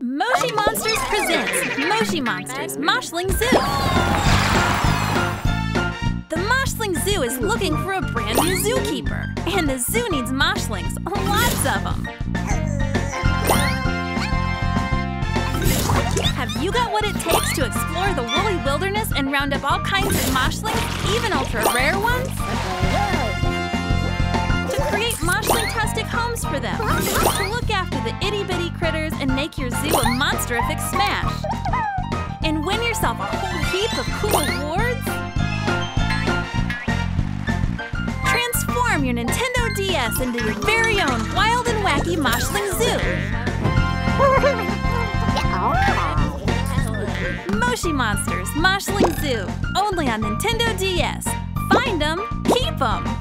Moshi Monsters presents Moshi Monsters Moshling Zoo. The Moshling Zoo is looking for a brand new zookeeper, and the zoo needs Moshlings, lots of them. Have you got what it takes to explore the woolly wilderness and round up all kinds of Moshlings, even ultra rare ones? For them, look after the itty bitty critters and make your zoo a monsterific smash. And win yourself a whole heap of cool awards? Transform your Nintendo DS into your very own wild and wacky Moshling Zoo. Moshi Monsters Moshling Zoo, only on Nintendo DS. Find them, keep them.